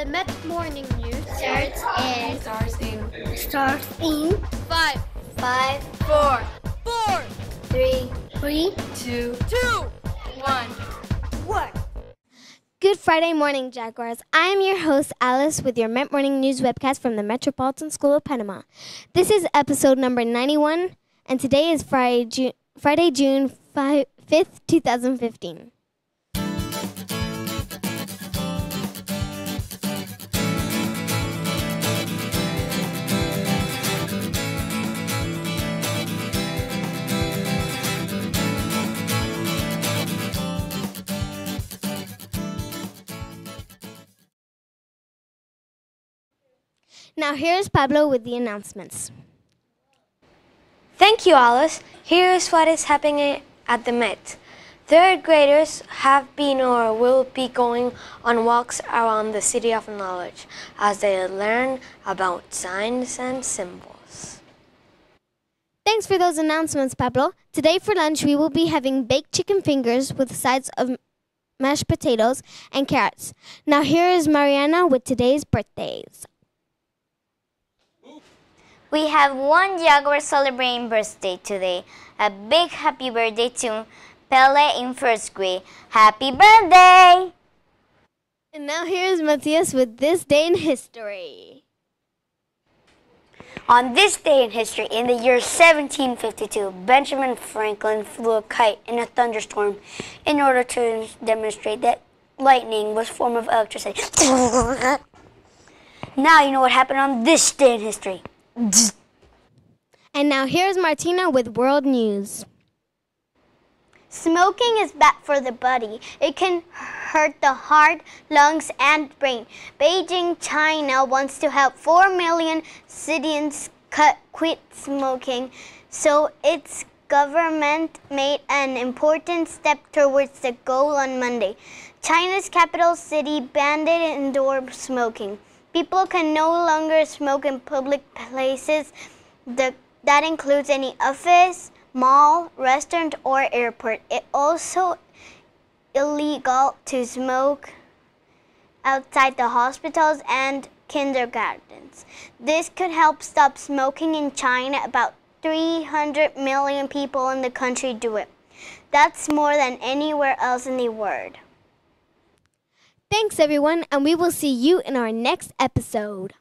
The Met Morning News starts in Stars in starts in five, five, four, four, three, three, two, two, one. one. Good Friday morning, Jaguars. I am your host, Alice, with your Met Morning News webcast from the Metropolitan School of Panama. This is episode number 91, and today is Friday, June, Friday, June 5, 5th, 2015. Now, here's Pablo with the announcements. Thank you, Alice. Here is what is happening at the Met. Third graders have been or will be going on walks around the City of Knowledge as they learn about signs and symbols. Thanks for those announcements, Pablo. Today for lunch, we will be having baked chicken fingers with sides of mashed potatoes and carrots. Now, here is Mariana with today's birthdays. We have one Jaguar celebrating birthday today. A big happy birthday to Pele in first grade. Happy birthday! And now here is Matias with this day in history. On this day in history, in the year 1752, Benjamin Franklin flew a kite in a thunderstorm in order to demonstrate that lightning was a form of electricity. now you know what happened on this day in history. And now here's Martina with world news. Smoking is bad for the body. It can hurt the heart, lungs, and brain. Beijing, China wants to help 4 million citizens cut, quit smoking, so its government made an important step towards the goal on Monday. China's capital city banned indoor smoking. People can no longer smoke in public places. The, that includes any office, mall, restaurant, or airport. It also illegal to smoke outside the hospitals and kindergartens. This could help stop smoking in China. About 300 million people in the country do it. That's more than anywhere else in the world. Thanks, everyone, and we will see you in our next episode.